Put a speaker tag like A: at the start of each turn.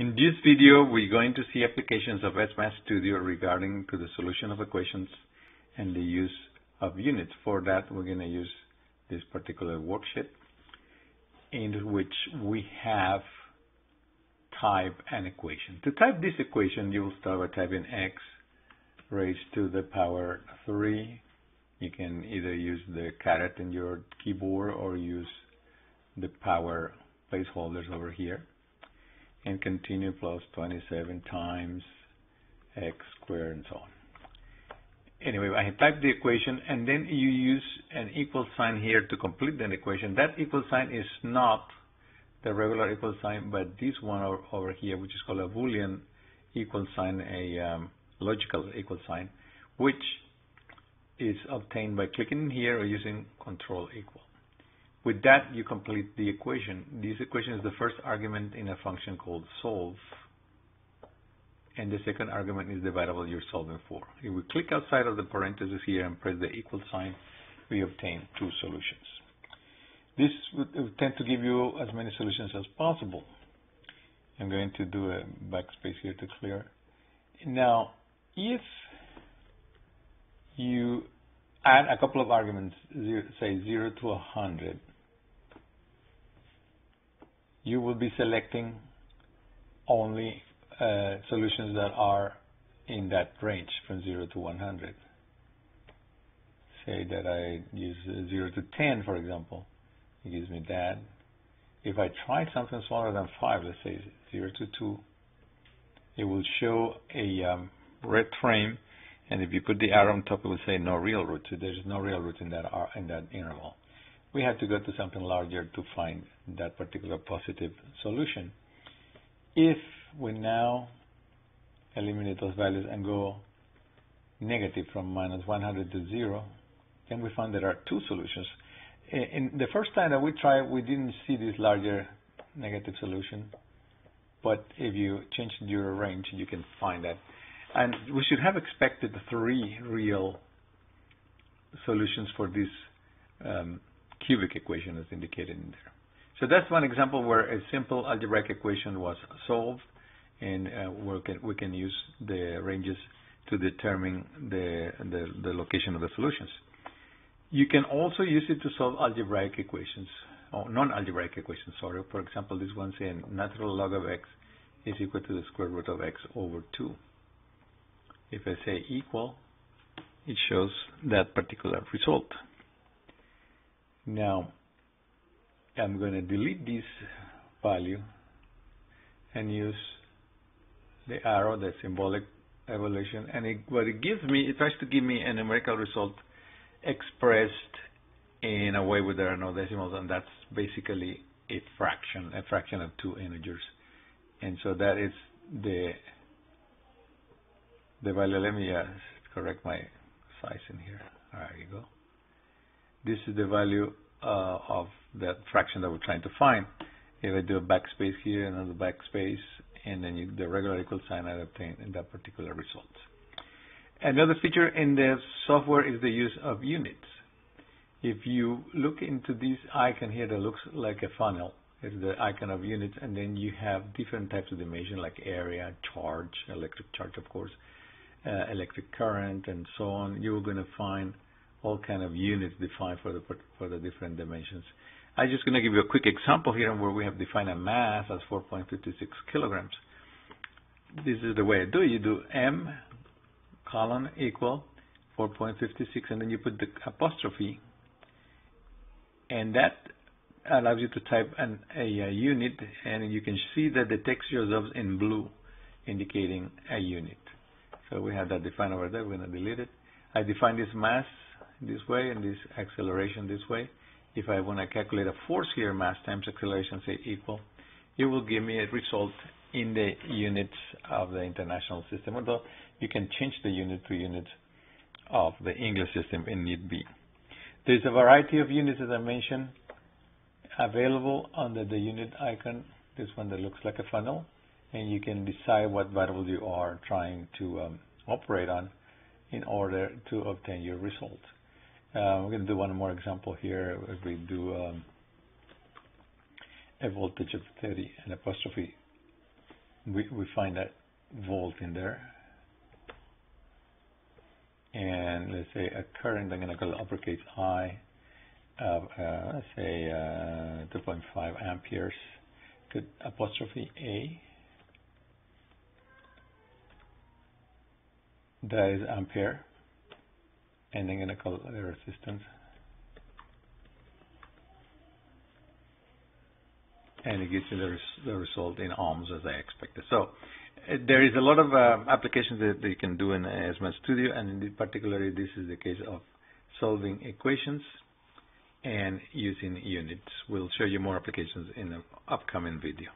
A: In this video, we're going to see applications of SMath Studio regarding to the solution of equations and the use of units. For that, we're going to use this particular worksheet in which we have type an equation. To type this equation, you will start by typing x raised to the power 3. You can either use the caret in your keyboard or use the power placeholders over here and continue plus 27 times x squared and so on. Anyway, I type the equation and then you use an equal sign here to complete the equation. That equal sign is not the regular equal sign, but this one over here, which is called a Boolean equal sign, a um, logical equal sign, which is obtained by clicking here or using control equal. With that, you complete the equation. This equation is the first argument in a function called solve, and the second argument is the variable you're solving for. If we click outside of the parentheses here and press the equal sign, we obtain two solutions. This would tend to give you as many solutions as possible. I'm going to do a backspace here to clear. Now, if you add a couple of arguments, say 0 to 100, you will be selecting only uh, solutions that are in that range from 0 to 100. Say that I use 0 to 10, for example. It gives me that. If I try something smaller than 5, let's say 0 to 2, it will show a um, red frame, and if you put the arrow on top, it will say no real root. So there's no real root in that in that interval. We have to go to something larger to find that particular positive solution. If we now eliminate those values and go negative from minus 100 to 0, then we find there are two solutions. In the first time that we tried, we didn't see this larger negative solution, but if you change your range, you can find that. And we should have expected three real solutions for this um, cubic equation as indicated in there. So that's one example where a simple algebraic equation was solved, and uh, we, can, we can use the ranges to determine the, the, the location of the solutions. You can also use it to solve algebraic equations, or non-algebraic equations, sorry. For example, this one saying natural log of x is equal to the square root of x over 2. If I say equal, it shows that particular result. Now, I'm going to delete this value and use the arrow, the symbolic evaluation, and it, what it gives me, it tries to give me a numerical result expressed in a way where there are no decimals, and that's basically a fraction, a fraction of two integers. And so that is the the value. Let me uh, correct my size in here. There you go. This is the value uh, of that fraction that we're trying to find. If I do a backspace here, another backspace, and then you, the regular equal sign, I obtain in that particular result. Another feature in the software is the use of units. If you look into this icon here that looks like a funnel, it's the icon of units, and then you have different types of dimension like area, charge, electric charge, of course, uh, electric current, and so on. You're going to find all kind of units defined for the for the different dimensions. I'm just going to give you a quick example here where we have defined a mass as 4.56 kilograms. This is the way I do it. You do m colon equal 4.56 and then you put the apostrophe and that allows you to type an, a, a, unit and you can see that the text shows up in blue indicating a unit. So we have that defined over there. We're going to delete it. I define this mass this way and this acceleration this way. If I want to calculate a force here, mass times acceleration, say equal, it will give me a result in the units of the international system, although you can change the unit to units of the English system in need be. There's a variety of units, as I mentioned, available under the unit icon, this one that looks like a funnel, and you can decide what variable you are trying to um, operate on in order to obtain your result. Uh, we're going to do one more example here. If we do um, a voltage of 30 and apostrophe we, we find that volt in there. And let's say a current, I'm going to call it uppercase I of, uh, let's say, uh, 2.5 amperes. Could apostrophe A. That is ampere. And I'm going to call it the resistance. and it gives you the, res the result in ohms as I expected. So uh, there is a lot of uh, applications that, you can do in SMath Studio, and in particularly this is the case of solving equations and using units. We'll show you more applications in the upcoming video.